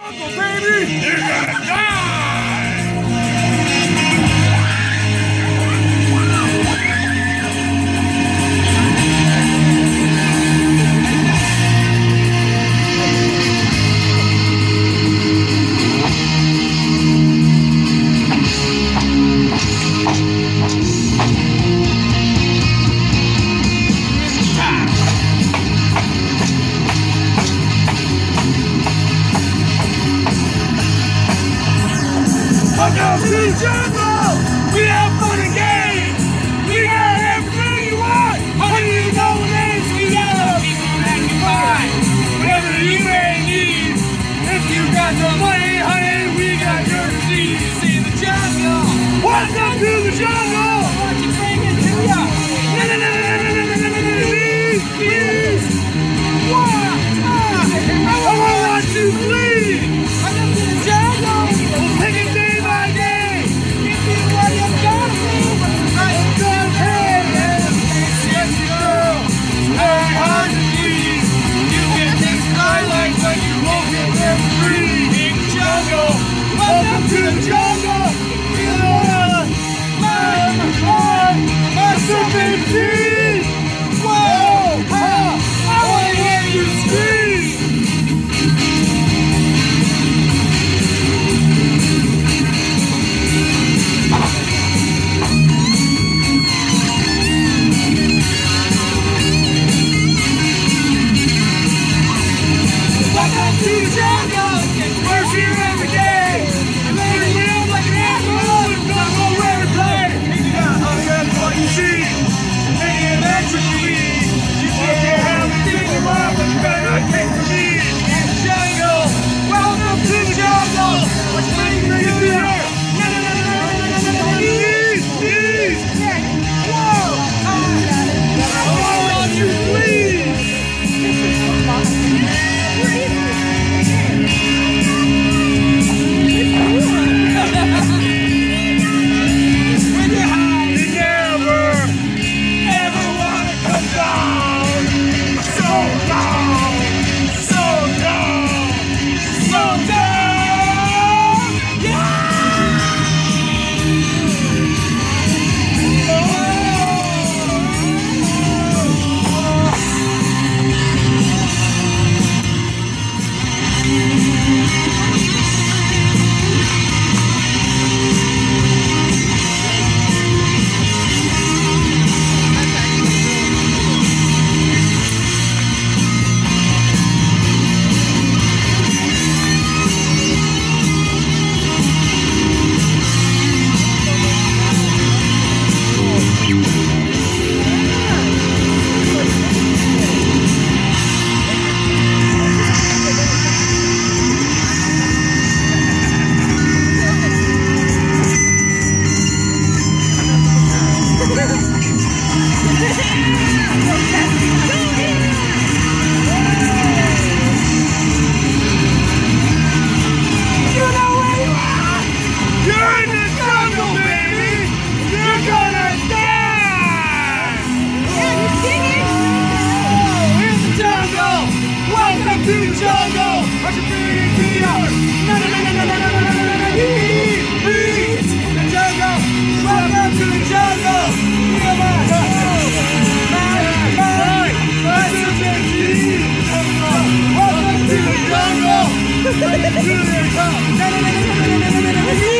Uncle baby! Yeah. Welcome to the jungle! We have fun and games! We got everything you want! Honey, you know the names we love! People that you find! Whatever you may need! If you got the money, honey, we got your disease! See the jungle! Welcome to the jungle! Don't you bring it to ya? No, Welcome to the jungle! I should bring it to you! No, no, no, no, no, no, no, no, no, no, no, no, please, please! In the jungle! Welcome to the jungle! Welcome to the jungle! No, no, no, no, no, no, no, no, no, no, please, please!